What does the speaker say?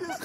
this